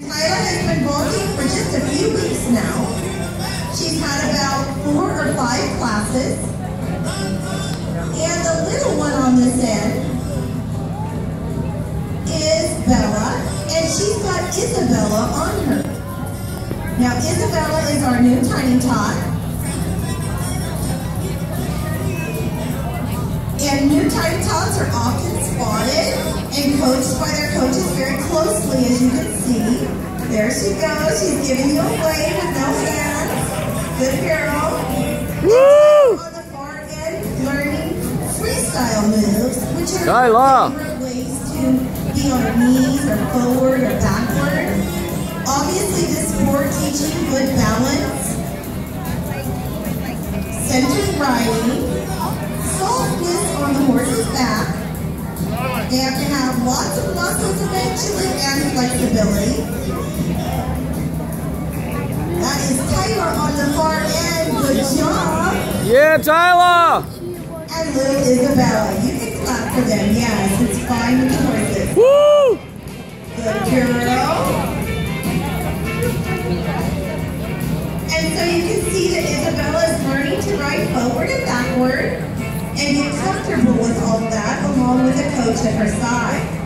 Tila has been walking for just a few weeks now. She's had about four or five classes. And the little one on this end is Bella, and she's got Isabella on her. Now Isabella is our new tiny tot. And new tiny tots are often spotted and coached by their coaches very closely, as you can see. There she goes. She's giving you a wave with no hands. Good girl. Woo! On the far end, learning freestyle moves, which are Kyla. different ways to be on her knees or forward or backward. Obviously, this sport teaching good balance, centered riding, softness on the horse's back. They have to have lots of muscles eventually and flexibility. Yeah, Tila! And little Isabella. You can clap for them. Yes, it's fine with the horses. Woo! Good girl. And so you can see that Isabella is learning to ride forward and backward and get comfortable with all that along with a coach at her side.